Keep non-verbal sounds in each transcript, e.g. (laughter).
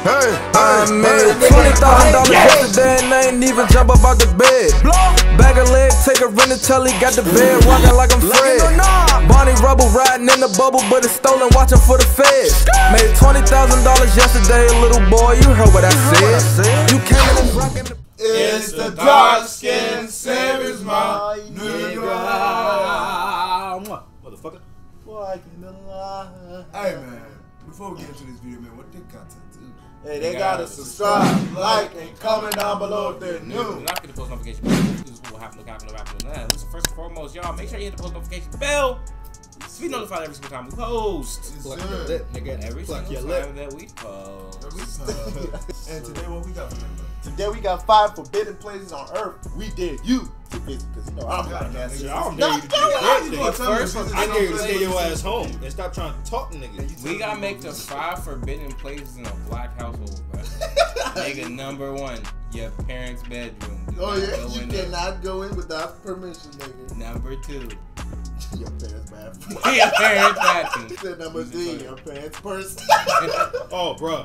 Hey, I made twenty thousand dollars yesterday and I ain't even jump up out the bed. Bag a leg, take a rent until he got the bed, walking like I'm Fred. Bonnie Rubble riding in the bubble, but it's stolen, watching for the feds. Made twenty thousand dollars yesterday, little boy, you heard what I said. You came in and rocking the It's the dark skinned Savage my nigga. Motherfucker. The line. Hey man, before we get into this video, man, what they got to do? Hey, they, They gotta, gotta subscribe, like, and comment down below if they're new. Do new. not forget the post notification bell. This is what will happen, look happen, look happen, look happen. First and foremost, y'all, make sure you hit the post notification bell. To be notified every single time we post. Yes, Pluck your lip, nigga. Every Pluck single your time lip. that we post. (laughs) and today, what we got for? Today we got five forbidden places on earth. We did you to visit because you know I'm Yeah, like that. nigga. I'm No, dare you to do no, that. you nigga. gonna tell me First, this is I dare you to some stay your places- ass home and stop trying to talk to niggas. We gotta make the five forbidden places in a black household, bro. (laughs) Nigga, number one, your parents' bedroom. Do Oh not yeah, go you in there. cannot go in without permission, nigga. Number two, (laughs) Your parents' bathroom. (laughs) your parents' bathroom. Said number three, your parents' purse. Oh, bro,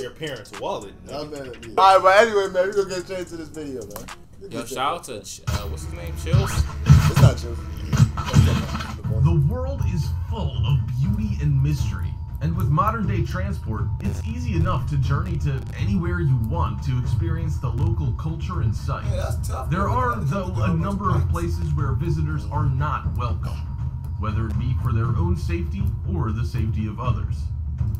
your parents' wallet. All right, but anyway, man, we gonna get straight to this video, man. Yo, shout out to uh, what's his name, Chills. It's not true. The world is full of beauty and mystery. And with modern day transport, it's easy enough to journey to anywhere you want to experience the local culture and sights. Yeah, that's tough. There are, Gotta though, a number of places where visitors are not welcome, whether it be for their own safety or the safety of others.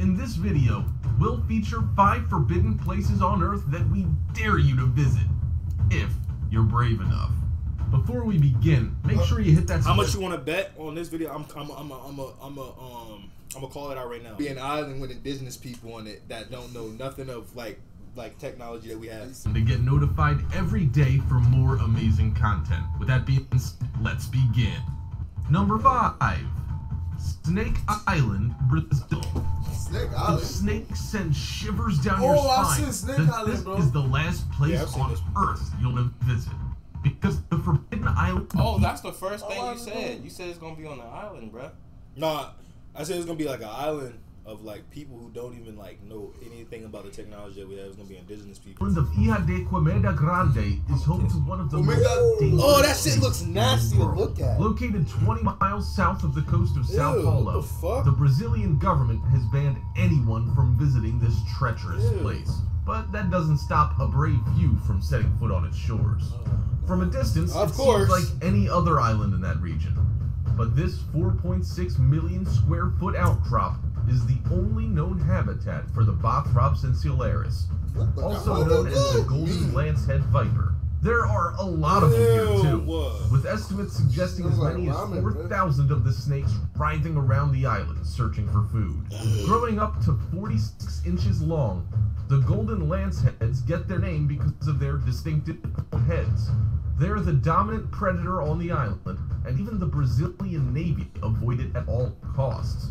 In this video, we'll feature five forbidden places on Earth that we dare you to visit, if you're brave enough. Before we begin, make sure you hit that How much you want to bet on this video? I'm, I'm, I'm, I'm, I'm, I'm, um, I'm gonna call it out right now. Be an island with indigenous people on it that don't know nothing of like like technology that we have. and to get notified every day for more amazing content. With that being said, let's begin. Number 5. Snake Island, Brazil. Snake Island. The Island. snake sends shivers down Oh, your I've seen Snake that Island, this bro. is the last place Yeah, on this. Earth you'll never visit. Because the Forbidden Island. Oh, that's the first thing Oh, you said. You said it's gonna be on the island, bro. Nah, I said it's gonna be like an island of like people who don't even like know anything about the technology that we have. It's gonna be indigenous people. island of Ilha de Queimada Grande is home to one of the Omega- most dangerous Oh, that shit looks in nasty the to world. look at. Located 20 miles south of the coast of Sao Ew, Paulo, the the Brazilian government has banned anyone from visiting this treacherous Ew. place. But that doesn't stop a brave few from setting foot on its shores. From a distance, Of it course. seems like any other island in that region. But this 4.6 million square foot outcrop is the only known habitat for the Bothrops insularis, also known as the golden lancehead viper. There are a lot of them here too, with estimates suggesting as many as 4,000 of the snakes writhing around the island searching for food. Growing up to 46 inches long, the golden lanceheads get their name because of their distinctive heads. They're the dominant predator on the island, and even the Brazilian Navy avoid it at all costs,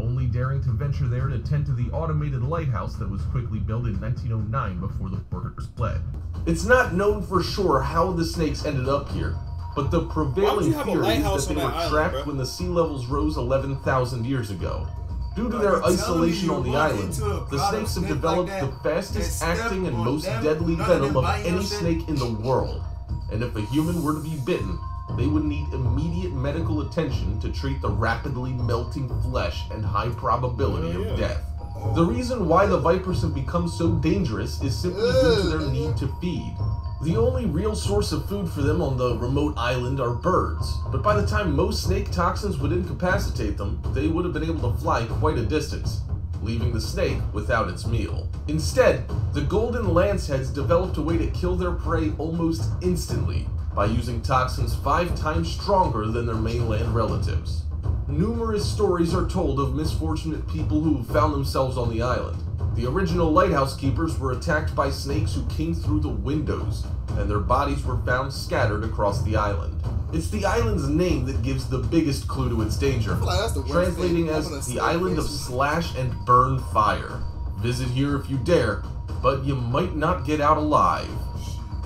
only daring to venture there to tend to the automated lighthouse that was quickly built in 1909 before the workers fled. It's not known for sure how the snakes ended up here, but the prevailing you have a theory is that they were island, trapped bro? when the sea levels rose 11,000 years ago. Due to their isolation on the island, the snakes have developed like the fastest acting and most them, deadly venom of any snake in the world. And if a human were to be bitten, they would need immediate medical attention to treat the rapidly melting flesh and high probability Oh, of yeah. death. The reason why the vipers have become so dangerous is simply due to their need to feed. The only real source of food for them on the remote island are birds, but by the time most snake toxins would incapacitate them, they would have been able to fly quite a distance, leaving the snake without its meal. Instead, the golden lanceheads developed a way to kill their prey almost instantly by using toxins five times stronger than their mainland relatives. Numerous stories are told of misfortunate people who found themselves on the island. The original lighthouse keepers were attacked by snakes who came through the windows, and their bodies were found scattered across the island. It's the island's name that gives the biggest clue to its danger, like translating thing. as the island of slash and burn fire. Visit here if you dare, but you might not get out alive.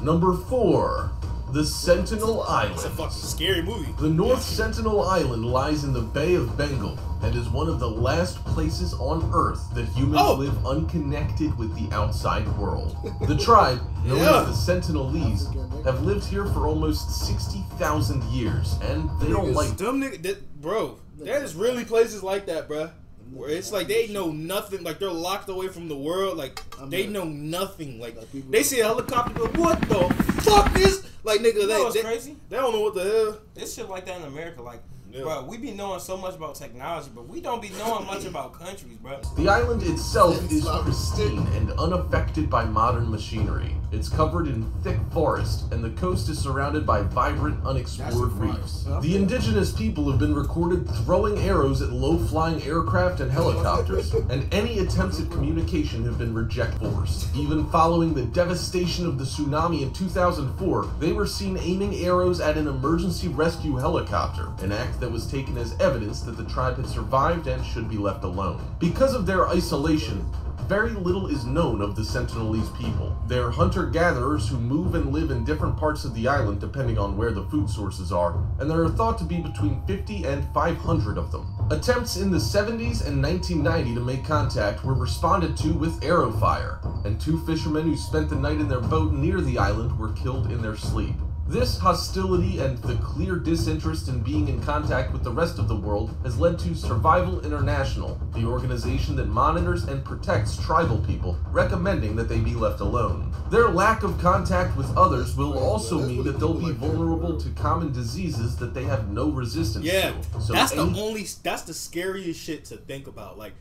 Number 4. The Sentinel It's a Island. fucking scary movie. The North Sentinel Island lies in the Bay of Bengal and is one of the last places on Earth that humans Oh. live unconnected with the outside world. The tribe, (laughs) known Yeah. as the Sentinelese, have lived here for almost 60,000 years, and they don't like Dumb niggas, that, bro. There's really places like that, bro. Where it's like they know nothing, like they're locked away from the world, like I'm they not- know nothing. Like Like, they see a helicopter, go, what the fuck is? Like nigga, You know they, what's they, crazy? they don't know what the hell. This shit like that in America, like, Yeah. bro, we be knowing so much about technology, but we don't be knowing much (coughs) about countries, bro. The island itself is pristine and unaffected by modern machinery. It's covered in thick forest, and the coast is surrounded by vibrant, unexplored That's reefs. The indigenous people have been recorded throwing arrows at low-flying aircraft and helicopters, (laughs) and any attempts at communication have been rejected. forced. Even following the devastation of the tsunami in 2004, they were seen aiming arrows at an emergency rescue helicopter, an act that was taken as evidence that the tribe had survived and should be left alone. Because of their isolation, very little is known of the Sentinelese people. They're hunter gatherers who move and live in different parts of the island depending on where the food sources are, and there are thought to be between 50 and 500 of them. Attempts in the 70s and 1990 to make contact were responded to with arrow fire, and two fishermen who spent the night in their boat near the island were killed in their sleep. This hostility and the clear disinterest in being in contact with the rest of the world has led to Survival International, the organization that monitors and protects tribal people, recommending that they be left alone. Their lack of contact with others will also mean that they'll be vulnerable to common diseases that they have no resistance Yeah, to. So that's the only. That's the scariest shit to think about. Like,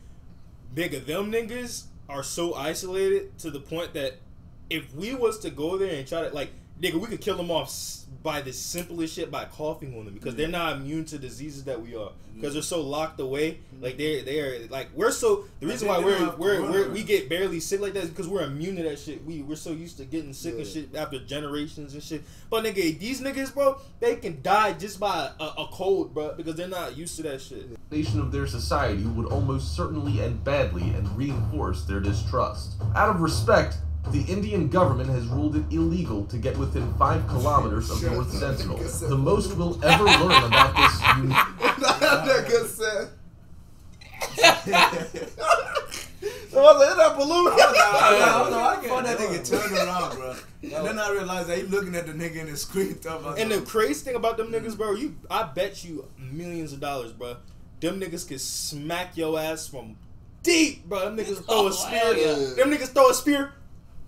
nigga, them niggas are so isolated to the point that if we was to go there and try to like, nigga, we could kill them off by the simplest shit by coughing on them because they're not immune to diseases that we are because they're so locked away. Like they're they're like we're so the reason why they we're don't we're, we're we get barely sick like that is because we're immune to that shit. We we're so used to getting sick and shit after generations and shit. But nigga, these niggas, bro, they can die just by a, a cold, bro, because they're not used to that shit. nation of their society would almost certainly end badly and reinforce their distrust. Out of respect, the Indian government has ruled it illegal to get within five kilometers of North Sentinel. The most we'll ever learn about this (laughs) unique that good said. So I was like, that balloon. I don't know. I thought (laughs) that nigga turned around, bro. (laughs) And then I realized that he looking at the nigga in the screen. And the something. crazy thing about them niggas, bro, you I bet you millions of dollars, bro. Them niggas could smack your ass from deep, bro. Them niggas throw Oh, a spear. yeah. Them niggas throw a spear.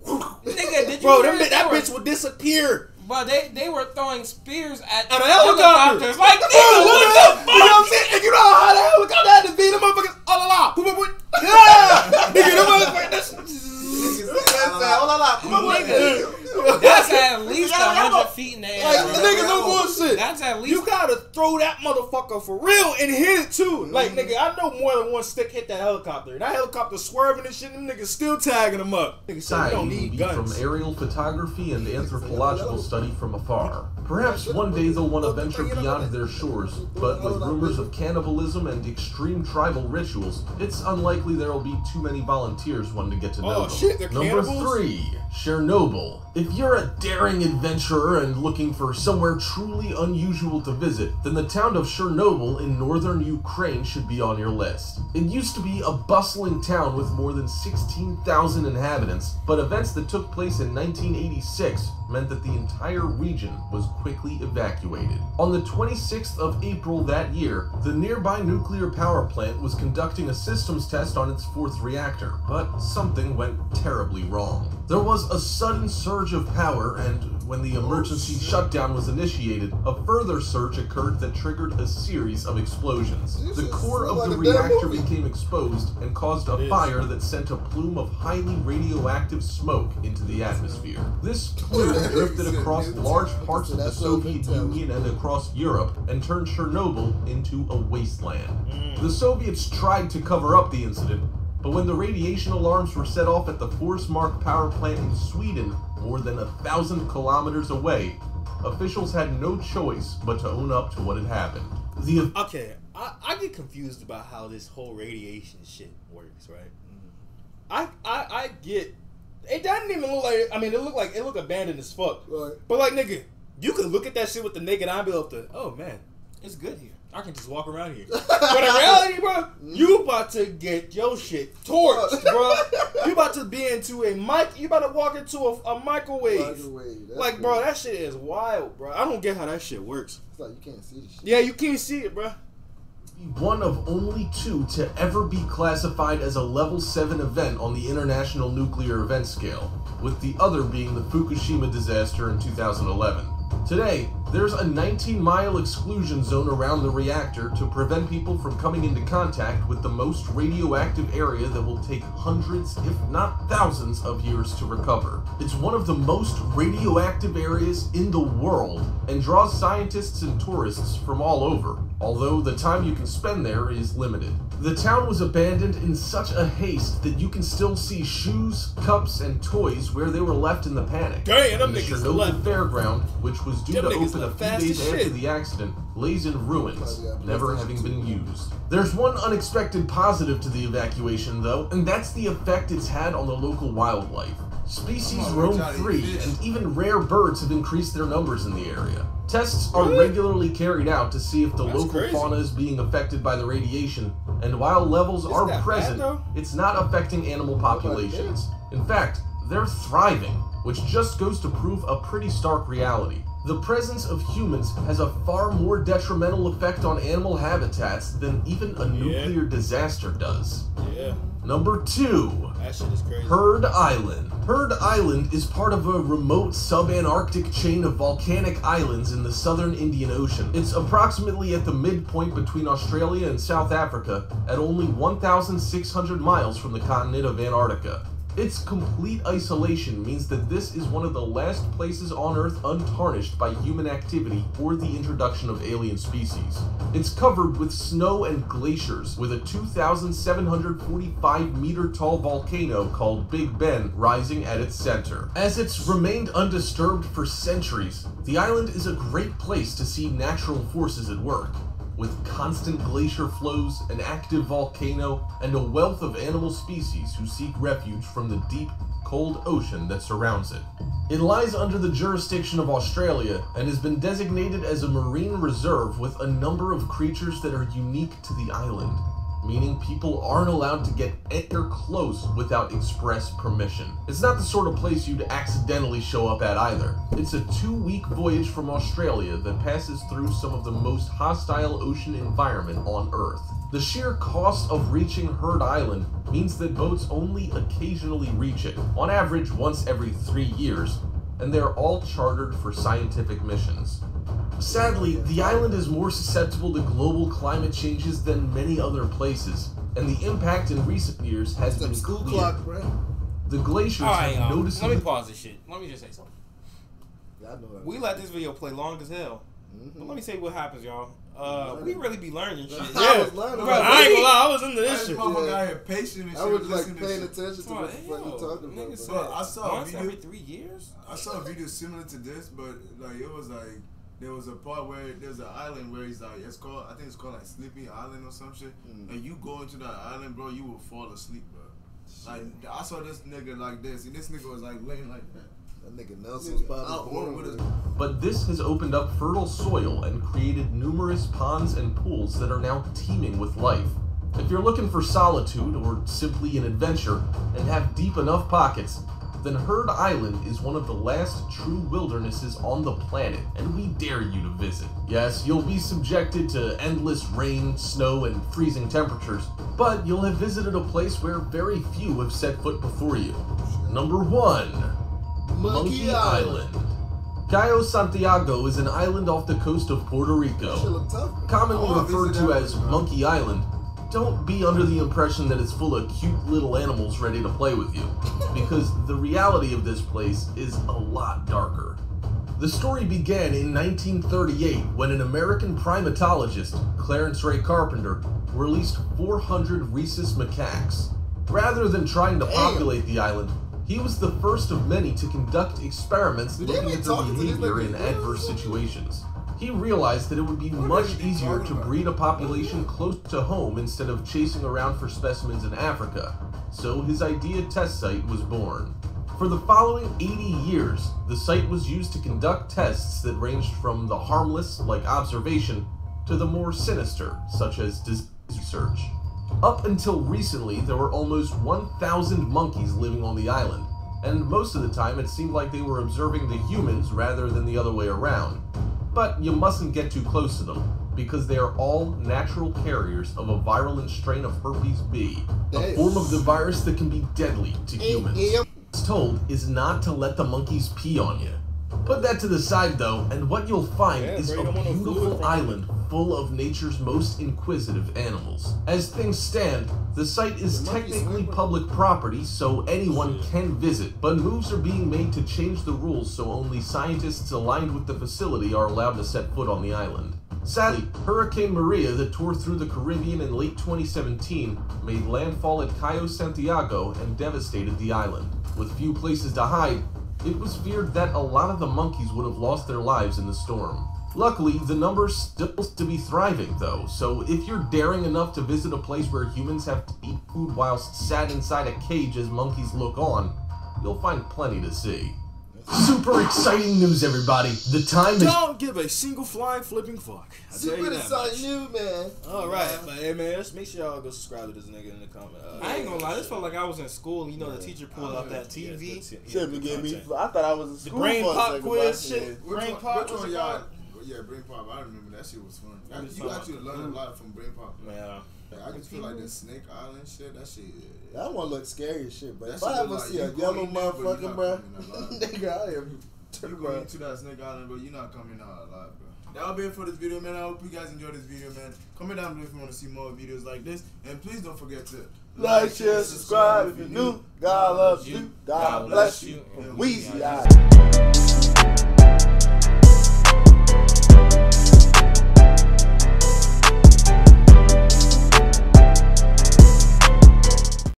Nigga, did you Bro, them, that bitch would disappear. Bro, they they were throwing spears at, At helicopters. Like, nigga, what the the fuck? You know what I'm saying? And you know how the helicopter had to beat them motherfuckers all along. Boom, boom, boom. Yeah! Nigga, them motherfuckers. That's, Nigga said, "Oh, la, la, la, la, Nigga, That's at least Yeah, yeah, hundred yeah. feet in the air. Like, bro. nigga, no bullshit. That's at least. You gotta throw that motherfucker for real and hit it too. Like, mm-hmm. nigga, I know more than one stick hit that helicopter. That helicopter swerving and shit, them niggas still tagging them up. Nigga said we don't need guns. from aerial photography and anthropological study from afar. Perhaps one day they'll want to venture beyond their shores, but with rumors of cannibalism and extreme tribal rituals, it's unlikely there'll be too many volunteers wanting to get to oh, know Oh, them. shit, Number cannibals? three, Chernobyl. If you're a daring adventurer and looking for somewhere truly unusual to visit, then the town of Chernobyl in northern Ukraine should be on your list. It used to be a bustling town with more than 16,000 inhabitants, but events that took place in 1986 meant that the entire region was quickly evacuated. On the 26th of April that year, the nearby nuclear power plant was conducting a systems test on its fourth reactor, but something went terribly wrong. There was a sudden surge of power, and when the emergency shutdown was initiated, a further surge occurred that triggered a series of explosions. This The core of like the reactor became exposed and caused a It is. fire that sent a plume of highly radioactive smoke into the atmosphere. This plume drifted across large parts of the Soviet Union and across Europe and turned Chernobyl into a wasteland. Mm. The Soviets tried to cover up the incident, but when the radiation alarms were set off at the Forsmark power plant in Sweden, more than a thousand kilometers away, officials had no choice but to own up to what had happened. The Okay, I, I get confused about how this whole radiation shit works, right? I, I I get it doesn't even look like I mean it look like it look abandoned as fuck. Right. But like nigga, you could look at that shit with the naked eye and be to, oh man, It's good here. I can just walk around here. (laughs) but in reality, bro, mm-hmm. you about to get your shit torched, bro. (laughs) You about to be into a mic. You about to walk into a, a microwave. Microwave, Like, bro, that shit is wild, bro. I don't get how that shit works. It's like you can't see the shit. Yeah, you can't see it, bro. One of only two to ever be classified as a level 7 event on the International Nuclear Event Scale, with the other being the Fukushima disaster in 2011. Today, there's a 19 mile exclusion zone around the reactor to prevent people from coming into contact with the most radioactive area that will take hundreds, if not thousands, of years to recover. It's one of the most radioactive areas in the world and draws scientists and tourists from all over, although the time you can spend there is limited. The town was abandoned in such a haste that you can still see shoes, cups, and toys where they were left in the panic. Dang, them the niggas Chernobyl left. fairground, which was due Them to open a few days as after the accident, lays in ruins, Oh, never having been used. There's one unexpected positive to the evacuation, though, and that's the effect it's had on the local wildlife. Species on, roam free, and even rare birds have increased their numbers in the area. Tests are Really? regularly carried out to see if the That's local crazy. fauna is being affected by the radiation, and while levels are that bad, present, it's not affecting animal populations. In fact, they're thriving, which just goes to prove a pretty stark reality. The presence of humans has a far more detrimental effect on animal habitats than even a nuclear disaster does. Yeah, Number two, Heard Island. Heard Island is part of a remote subantarctic chain of volcanic islands in the southern Indian Ocean. It's approximately at the midpoint between Australia and South Africa at only 1,600 miles from the continent of Antarctica. Its complete isolation means that this is one of the last places on Earth untarnished by human activity or the introduction of alien species. It's covered with snow and glaciers, with a 2,745 meter tall volcano called Big Ben rising at its center. As it's remained undisturbed for centuries, the island is a great place to see natural forces at work with constant glacier flows, an active volcano, and a wealth of animal species who seek refuge from the deep, cold ocean that surrounds it. It lies under the jurisdiction of Australia and has been designated as a marine reserve with a number of creatures that are unique to the island, meaning people aren't allowed to get anywhere close without express permission. It's not the sort of place you'd accidentally show up at either. It's a two-week voyage from Australia that passes through some of the most hostile ocean environment on Earth. The sheer cost of reaching Heard Island means that boats only occasionally reach it, on average once every three years, and they're all chartered for scientific missions. Sadly, the island is more susceptible to global climate changes than many other places, and the impact in recent years has It's been them school clear. clock, bro. The glaciers All right, have um, let me pause this shit. Let me just say something. Yeah, I know that. We let this video play long as hell. Mm-hmm. But let me say what happens, y'all. Uh, we really be learning shit. I was learning. Bro, I ain't gonna lie, I was into This this shit. motherfucker Yeah. out here patient and shit. I was like paying shit. attention to Come on, what the fuck you talking nigga about. said bro. Bro, I saw a once video- every three years. I saw a video similar to this, but like it was like there was a part where there's an island where he's like it's called I think it's called like Sleepy Island or some shit. Mm. And you go into that island, bro, you will fall asleep, bro. Like I saw this nigga like this, and this nigga was like laying like that. That nigga Nelson was probably out born with with his it. but this has opened up fertile soil and created numerous ponds and pools that are now teeming with life. If you're looking for solitude or simply an adventure and have deep enough pockets, then Heard Island is one of the last true wildernesses on the planet, and we dare you to visit. Yes, you'll be subjected to endless rain, snow, and freezing temperatures, but you'll have visited a place where very few have set foot before you. Number one. Monkey Island. Cayo Santiago is an island off the coast of Puerto Rico. Commonly referred to as. Monkey Island, don't be under the impression that it's full of cute little animals ready to play with you, (laughs) because the reality of this place is a lot darker. The story began in 1938 when an American primatologist, Clarence Ray Carpenter, released 400 rhesus macaques. Rather than trying to populate the island, he was the first of many to conduct experiments looking at their talking to these behavior in adverse situations. He realized that it would be much easier to breed a population close to home instead of chasing around for specimens in Africa. So his idea test site was born. For the following 80 years, the site was used to conduct tests that ranged from the harmless, like observation, to the more sinister, such as disease research. Up until recently, there were almost 1,000 monkeys living on the island, and most of the time it seemed like they were observing the humans rather than the other way around. But you mustn't get too close to them, because they are all natural carriers of a virulent strain of herpes B, a Hey. form of the virus that can be deadly to humans. told is not to let the monkeys pee on you. Put that to the side though, and what you'll find Yeah, is bro, a you don't want no fluid beautiful island full of nature's most inquisitive animals. As things stand, the site is technically public property, so anyone can visit, but moves are being made to change the rules so only scientists aligned with the facility are allowed to set foot on the island. Sadly, Hurricane Maria that tore through the Caribbean in late 2017 made landfall at Cayo Santiago and devastated the island. With few places to hide, it was feared that a lot of the monkeys would have lost their lives in the storm. Luckily, the numbers still to be thriving though, so if you're daring enough to visit a place where humans have to eat food whilst sat inside a cage as monkeys look on, you'll find plenty to see. Super exciting news, everybody! The time is Don't give a single flying flipping fuck. I Super exciting much. new man. All right, but hey man, just make sure y'all go subscribe to this nigga in the comment. Uh, I ain't gonna lie, this felt like I was in school. You know, the teacher pulled out that TV. it's good- yeah, Shit, good me. I thought I was in The school brain for a pop second, quiz but I shit. Which Brain one, pop, which what's one y'all? Called? Yeah, brain pop. I remember that shit was fun. I'm you talking actually about learned a lot from brain pop. Yeah. Like, I just feel like the Snake Island shit. That shit. That one look scary as shit, but That if I look ever like see a yellow in there, but you're motherfucker, bro, coming alive. (laughs) nigga, I am. You go into that Snake Island, but you're not coming out alive, bro. That'll be it for this video, man. I hope you guys enjoyed this video, man. Comment down below if you want to see more videos like this, and please don't forget to Like, share, subscribe if you're new. God loves you. God bless you. and Weezy we eyes.